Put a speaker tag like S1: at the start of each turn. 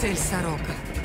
S1: цель, сорока.